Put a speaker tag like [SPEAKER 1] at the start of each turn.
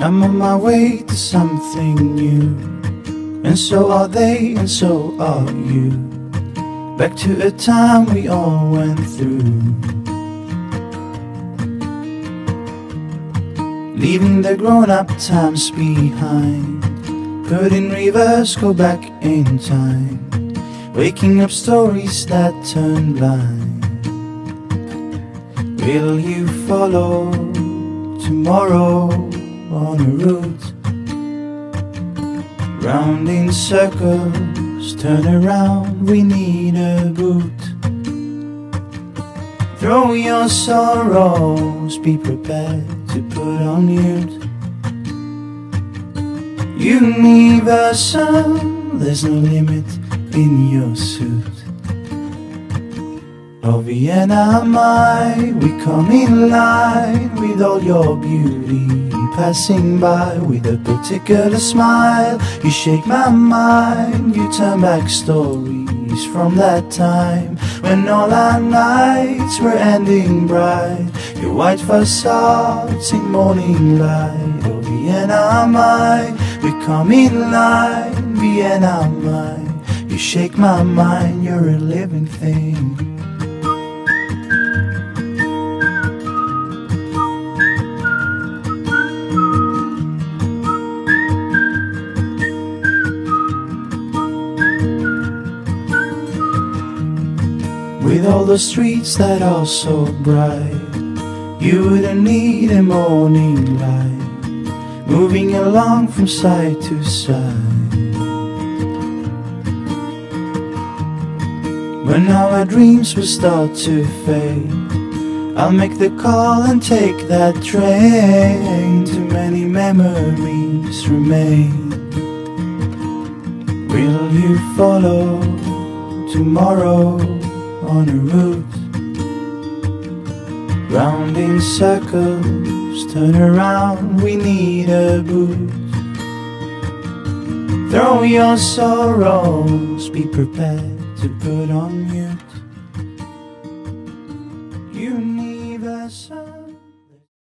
[SPEAKER 1] I'm on my way to something new. And so are they, and so are you. Back to a time we all went through. Leaving the grown up times behind. Put in reverse, go back in time. Waking up stories that turn blind. Will you follow tomorrow route? Round in circles, turn around, we need a boot. Throw your sorrows, be prepared to put on mute. Universal, there's no limit in your suit. Oh Vienna, my, we come in line with all your beauty passing by with a particular smile. You shake my mind, you turn back stories from that time when all our nights were ending bright. Your white facades in morning light. Oh Vienna, my, we come in line, Vienna, my. You shake my mind, you're a living thing. With all the streets that are so bright, you wouldn't need a morning light, moving along from side to side. When our dreams will start to fade, I'll make the call and take that train. Too many memories remain. Will you follow tomorrow route? Round in circles, turn around, we need a boot. Throw your sorrows, be prepared to put on mute. Universal.